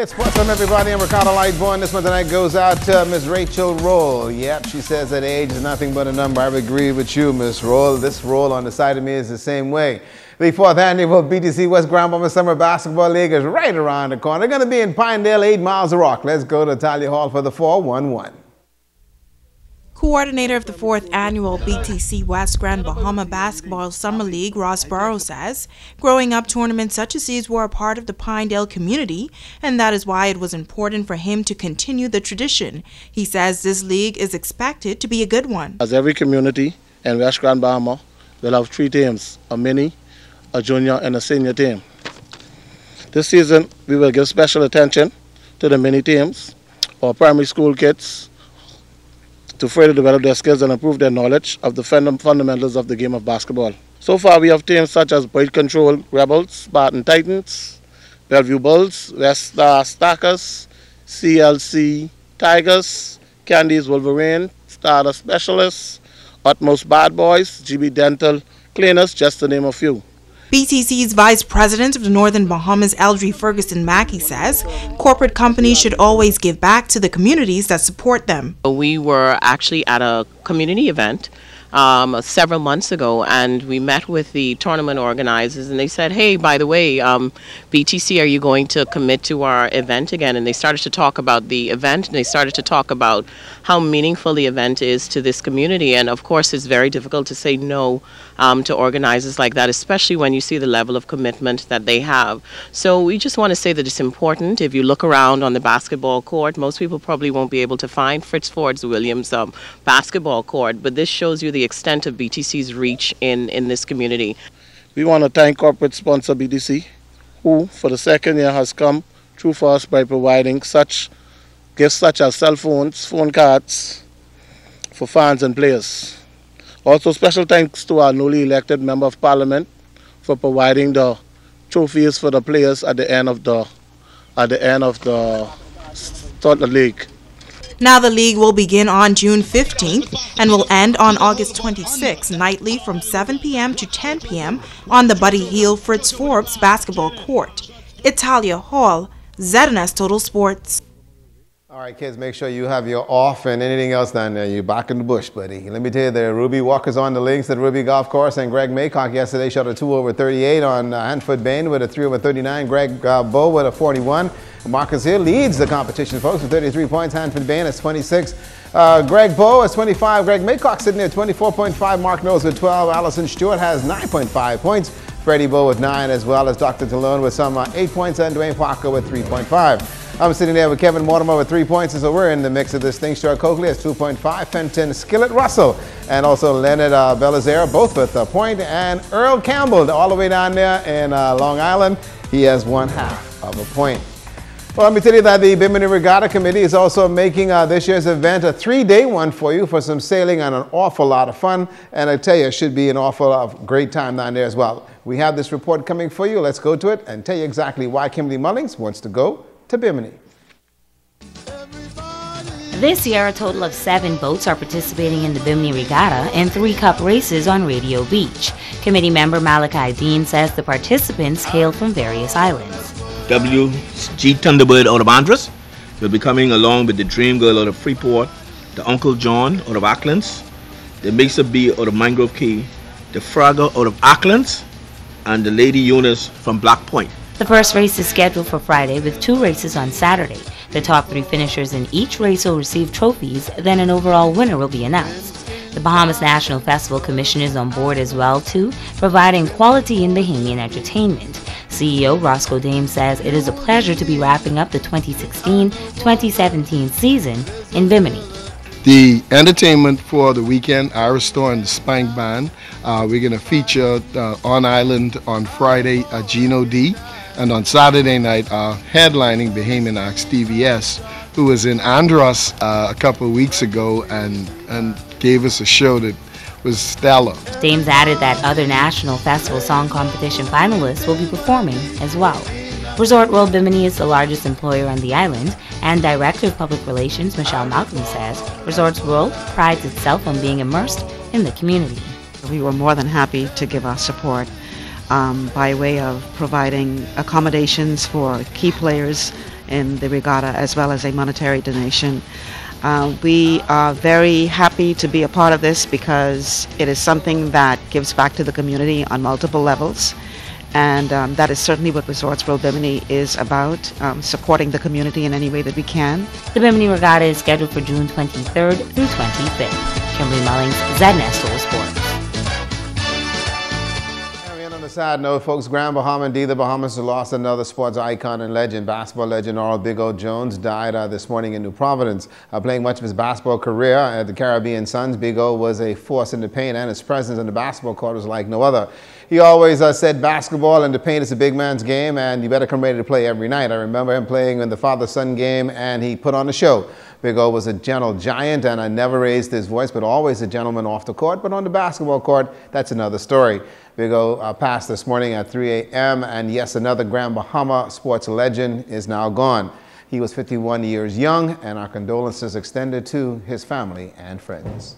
It's Sports Time, everybody. I'm Ricardo Lightbourne. This one tonight goes out to Miss Rachel Roll. Yep, she says that age is nothing but a number. I agree with you, Miss Roll. This roll on the side of me is the same way. The fourth annual BTC West Grand Bahama Summer Basketball League is right around the corner. They're going to be in Pinedale, eight miles of rock. Let's go to Talia Hall for the 411. Coordinator of the fourth annual BTC West Grand Bahama Basketball Summer League, Ross Burrow says, growing up, tournaments such as these were a part of the Pinedale community, and that is why it was important for him to continue the tradition. He says this league is expected to be a good one. As every community in West Grand Bahama will have three teams a mini, a junior, and a senior team. This season, we will give special attention to the mini teams, our primary school kids, to further develop their skills and improve their knowledge of the fundamentals of the game of basketball. So far, we have teams such as Boyd Control Rebels, Spartan Titans, Bellevue Bulls, West Star Stackers, CLC Tigers, Candies Wolverine, Starter Specialists, Utmost Bad Boys, GB Dental Cleaners, just to name a few. BTC's Vice President of the Northern Bahamas, Eldry Ferguson Mackey, says corporate companies should always give back to the communities that support them. We were actually at a community event um, several months ago, and we met with the tournament organizers, and they said, "Hey, by the way, um, BTC, are you going to commit to our event again?" And they started to talk about the event, and they started to talk about how meaningful the event is to this community. And of course, it's very difficult to say no um, to organizers like that, especially when you see the level of commitment that they have. So we just want to say that it's important. If you look around on the basketball court, most people probably won't be able to find Fritz Forbes Williams um, basketball court, but this shows you the extent of BTC's reach in, in this community. We want to thank corporate sponsor BTC, who for the second year has come through for us by providing such gifts such as cell phones, phone cards for fans and players. Also special thanks to our newly elected Member of Parliament for providing the trophies for the players at the end of the at the end of the start of the league. Now the league will begin on June 15th and will end on August 26th nightly from 7 p.m. to 10 p.m. on the Buddy Hield Fritz Forbes basketball court. Italia Hall, ZNS Total Sports. All right, kids, make sure you have your off and anything else down there. You're back in the bush, buddy. Let me tell you, there Ruby Walker's on the links at Ruby Golf Course, and Greg Maycock yesterday shot a 2 over 38 on uh, Hanford Bain with a 3 over 39. Greg uh, Bow with a 41. Marcus Hill leads the competition, folks, with 33 points. Hanford Bain is 26. Uh, Greg Bow is 25. Greg Maycock sitting there 24.5. Mark Knowles with 12. Allison Stewart has 9.5 points. Freddie Bow with 9, as well as Dr. Talone with some uh, 8 points, and Dwayne Parker with 3.5. I'm sitting there with Kevin Mortimer with three points, and so we're in the mix of this thing. Stuart Coakley has 2.5, Fenton Skillet Russell, and also Leonard uh, Belazera, both with a point, and Earl Campbell, all the way down there in uh, Long Island, he has one half of a point. Well, let me tell you that the Bimini Regatta Committee is also making uh, this year's event a three-day one for you for some sailing and an awful lot of fun. And I tell you, it should be an awful lot of great time down there as well. We have this report coming for you. Let's go to it and tell you exactly why Kimberly Mullings wants to go to Bimini. This year, a total of seven boats are participating in the Bimini Regatta and three cup races on Radio Beach. Committee member Malachi Dean says the participants hail from various islands. WG Thunderbird out of Andros will be coming along with the Dream Girl out of Freeport, the Uncle John out of Acklins, the Mesa B out of Mangrove Cay, the Fragger out of Acklins, and the Lady Eunice from Black Point. The first race is scheduled for Friday with two races on Saturday. The top three finishers in each race will receive trophies, then an overall winner will be announced. The Bahamas National Festival Commission is on board as well too, providing quality in Bahamian entertainment. CEO Roscoe Dames says it is a pleasure to be wrapping up the 2016-2017 season in Bimini. The entertainment for the weekend, Irish Store and the Spank Band. Uh, we're going to feature uh, on island on Friday, uh, Gino D. And on Saturday night, uh, headlining Bahamian act Stevie S, who was in Andros uh, a couple of weeks ago and, and gave us a show that was stellar. Dames added that other National Festival Song Competition finalists will be performing as well. Resort World Bimini is the largest employer on the island, and Director of Public Relations Michelle Malcolm says Resorts World prides itself on being immersed in the community. We were more than happy to give our support um, by way of providing accommodations for key players in the regatta as well as a monetary donation. Uh, we are very happy to be a part of this because it is something that gives back to the community on multiple levels. And um, that is certainly what Resorts World Bimini is about, um, supporting the community in any way that we can. The Bimini Regatta is scheduled for June 23rd through 25th. Kimberly Mullings, ZNS Sports. On sad note, folks, Grand Bahama D, the Bahamas lost another sports icon and legend. Basketball legend Earl Big O Jones died uh, this morning in New Providence. Uh, playing much of his basketball career at the Caribbean Suns, Big O was a force in the paint, and his presence in the basketball court was like no other. He always uh, said basketball and the paint is a big man's game, and you better come ready to play every night. I remember him playing in the father-son game, and he put on a show. Big O was a gentle giant, and I never raised his voice, but always a gentleman off the court. But on the basketball court, that's another story. Big O uh, passed this morning at 3 a.m., and yes, another Grand Bahama sports legend is now gone. He was 51 years young, and our condolences extended to his family and friends.